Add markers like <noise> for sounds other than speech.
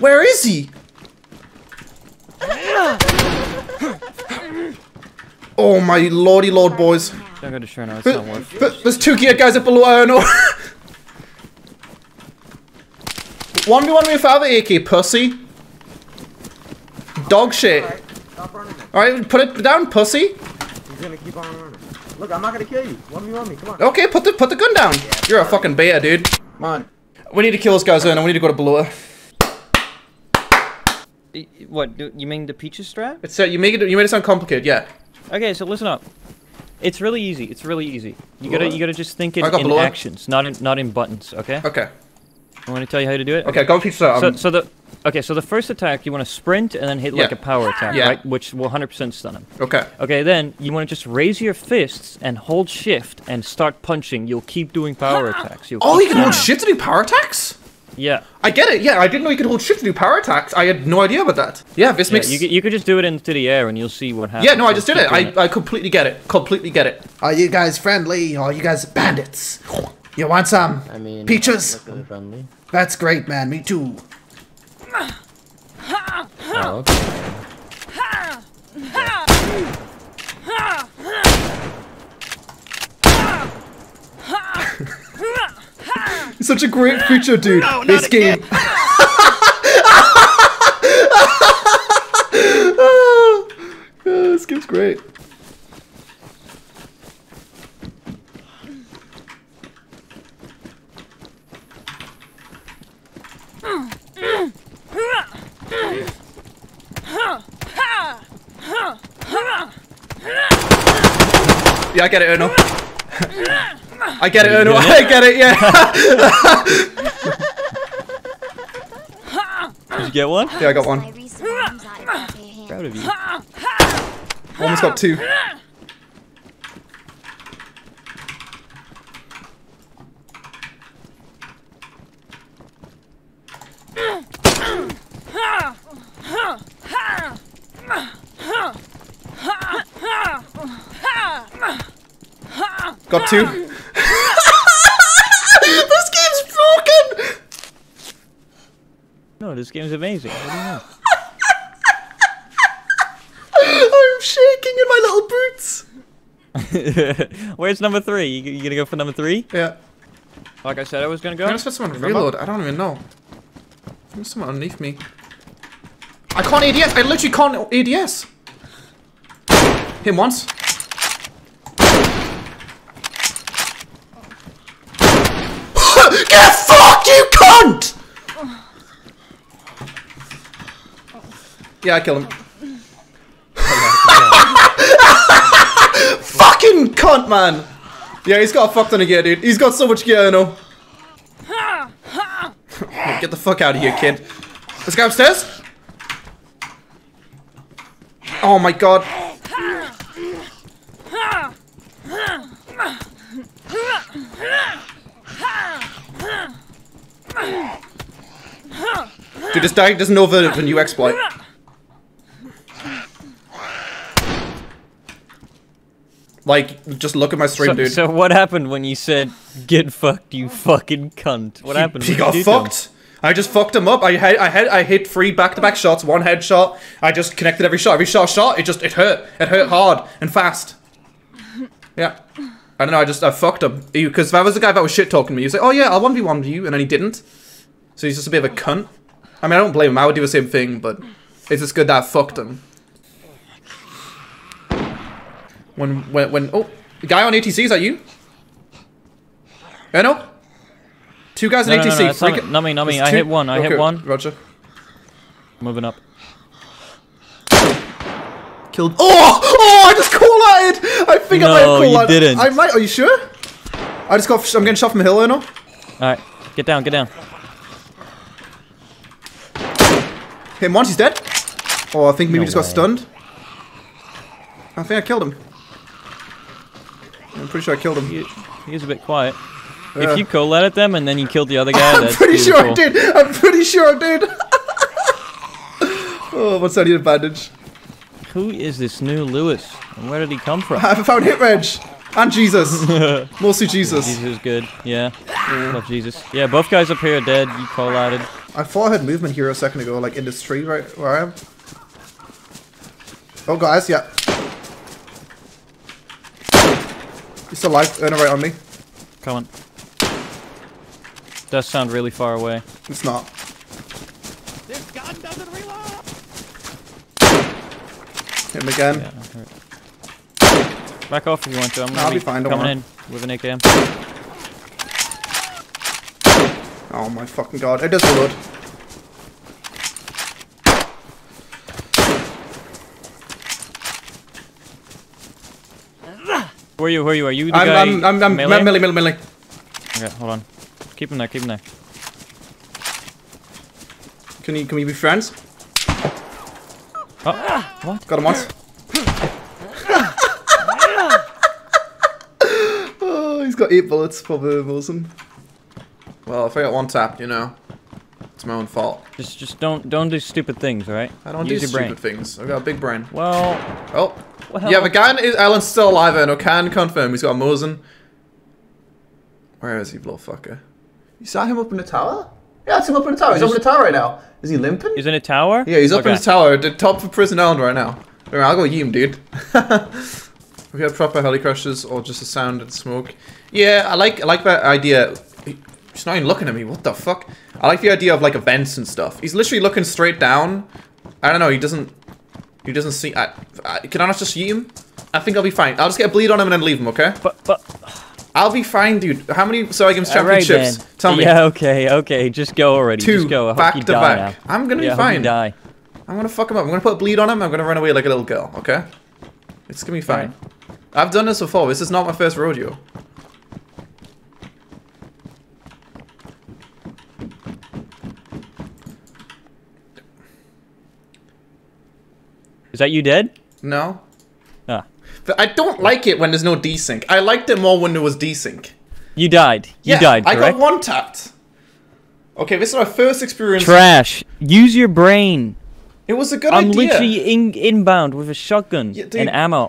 Where is he? <laughs> Oh my lordy lord, boys. Don't go to Cherno, it's Th- not worth it. There's two gear guys up below, I don't <laughs> know. 1v1 me without the AK, pussy. Dog shit. Alright, stop running then. Alright, put it down, pussy. He's gonna keep on running. Look, I'm not gonna kill you. One v one me. Come on. Okay, put the put the gun down. You're a fucking beta, dude. Come on. We need to kill this guy and we need to go to below. What, you mean the peaches strat? It's uh, you make it you made it sound complicated, yeah. Okay, so listen up. It's really easy. It's really easy. You gotta you gotta just think in, in actions, not in not in buttons. Okay. Okay. I want to tell you how to do it. Okay, go pizza. So, Um, so the okay, so the first attack you want to sprint and then hit like a power attack, Yeah. right? Which will 100% stun him. okay. Okay, then you want to just raise your fists and hold shift and start punching. You'll keep doing power <gasps> attacks. You'll Oh, you can hold shift to do power attacks? Yeah. I get it, yeah, I didn't know you could hold shift to do power attacks. I had no idea about that. Yeah, this yeah makes you, could- you could just do it into the air and you'll see what happens. Yeah, no, I just did it. doing I, I completely get it. Completely get it. Are you guys friendly? Are you guys bandits? You want some? I mean, Peaches? friendly. That's great, man. Me too. Oh, okay. Such a great feature, dude. this game. <laughs> Oh, this game's great. Yeah, I get it, Erno. <laughs> I get it, Erno. I get it, yeah. Did you get one? Yeah, I got one. My recent arms out of your hand. Proud of you. Almost got two. Got two. this game's broken! No, this game's amazing. What do you mean? <laughs> I'm shaking in my little boots. <laughs> Where's number three? You, you gonna go for number three? Yeah. Like I said, I was gonna go. Set someone reload. I don't even know. There's someone underneath me. I can't ADS. I literally can't ADS. Him once. <gasps> Get fucked, you cunt! Yeah, I killed him. Fucking cunt, man! Yeah, he's got fucked on a gear, dude. He's got so much gear, you know. Get the fuck out of here, kid. Let's go upstairs. Oh my god. Dude, this guy doesn't know the, the new exploit. Like, just look at my stream, So, dude. so what happened when you said "get fucked, you fucking cunt"? What he, happened? He got did you do to him? fucked. I just fucked him up. I had, I had, I hit three back-to-back shots, one headshot. I just connected every shot. Every shot, shot. It just, it hurt. It hurt hard and fast. Yeah. I don't know. I just, I fucked him because that was the guy that was shit talking me. He was like, "Oh yeah, I'll one v one you," and then he didn't. So he's just a bit of a cunt. I mean, I don't blame him. I would do the same thing, but it's just good that I fucked him. When, when, when, oh, the guy on ATC, is that you? Eh, Erno? Two guys No, on no, no, ATC. no, not freak- me, not me, not me. I hit one. I okay, hit one. Roger. Moving up. Killed. Oh! Oh! I just call it. I think I might have No, call you didn't. I might. Are you sure? I just got. I'm getting shot from the hill, Erno. All right, get down, get down. Hit him once. He's dead. Oh, I think maybe No just got stunned. I think I killed him. I'm pretty sure I killed him. He, he is a bit quiet. Uh, if you colled at them and then you killed the other guy, <laughs> I'm that's pretty sure I did. I'm pretty sure I did. <laughs> oh, what's that? Need a bandage. Who is this new Lewis? And where did he come from? I found hit reg and Jesus. <laughs> Mostly Jesus. Jesus is good. Yeah. Love Jesus. Yeah, both guys up here are dead. You collated. I thought I had movement here a second ago, like in this tree right where I am. Oh, guys, yeah. He's still alive. Oh, no, right on me. Coming. Does sound really far away. It's not. This gun doesn't reload. Hit him again. Yeah, I. Back off if you want to. I'm Nah, gonna I'll be fine, coming worry. in with an AKM. Oh my fucking god. It does reload. Where are you? Where are you? Are you the I'm, guy? I'm, I'm, I'm, melee? melee, melee, melee. Okay, hold on. Keep him there. Keep him there. Can you, can we be friends? Oh, ah, what? Got him once. oh, he's got eight bullets for the Wilson. Well, if I got one tap, you know, it's my own fault. Just, just don't, don't do stupid things, all right? I don't Use do your brain. stupid things. I've got a big brain. Well, Oh, well. yeah, the guy in Island's still alive, and I can confirm he's got a Mosin. Where is he, little fucker? You saw him up in the tower? Yeah, I see him up in the tower. He's up in the tower right now. Is he limping? He's in a tower. Yeah, he's up in the tower, at the top of Prison Island right now. Alright, I'll go yeet him, dude. <laughs> we had proper heli crashes or just a sound and smoke. Yeah, I like I like that idea. He- He's not even looking at me. What the fuck? I like the idea of like events and stuff. He's literally looking straight down. I don't know. He doesn't. He doesn't see. I, I, can I not just yeet him? I think I'll be fine. I'll just get a bleed on him and then leave him. Okay? But, but. I'll be fine, dude. How many Sir Games right, championships? then. Tell me. Yeah, okay, okay. Just go already. Two Just go. Back to back. Now. I'm gonna yeah, be I hope you fine. die. I'm gonna fuck him up. I'm gonna put a bleed on him. I'm gonna run away like a little girl. Okay? It's gonna be fine. I've done this before. This is not my first rodeo. That you dead? No. Ah. But I don't like it when there's no desync. I liked it more when there was desync. You died. You Yeah, died, I got one tapped. Okay, this is my first experience. Trash. Use your brain. it was a good I'm idea. literally in, inbound with a shotgun Yeah, and ammo.